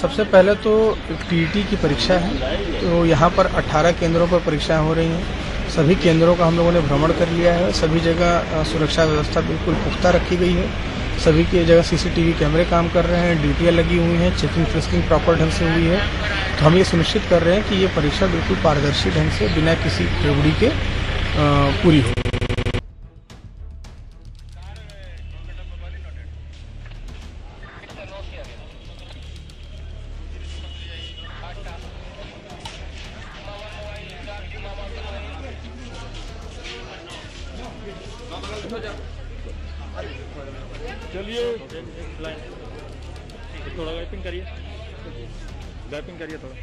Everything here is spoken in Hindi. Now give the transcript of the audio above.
सबसे पहले तो टीईटी की परीक्षा है तो यहाँ पर 18 केंद्रों पर परीक्षाएँ हो रही हैं। सभी केंद्रों का हम लोगों ने भ्रमण कर लिया है। सभी जगह सुरक्षा व्यवस्था बिल्कुल पुख्ता रखी गई है। सभी की जगह सीसीटीवी कैमरे काम कर रहे हैं ड्यूटियाँ लगी हुई हैं चेकिंग फ्रिस्किंग प्रॉपर ढंग से हुई है। तो हम ये सुनिश्चित कर रहे हैं कि ये परीक्षा बिल्कुल पारदर्शी ढंग से बिना किसी गड़बड़ी के पूरी हो। चलिए। थोड़ा गैपिंग करिए। गैपिंग करिए थोड़ा।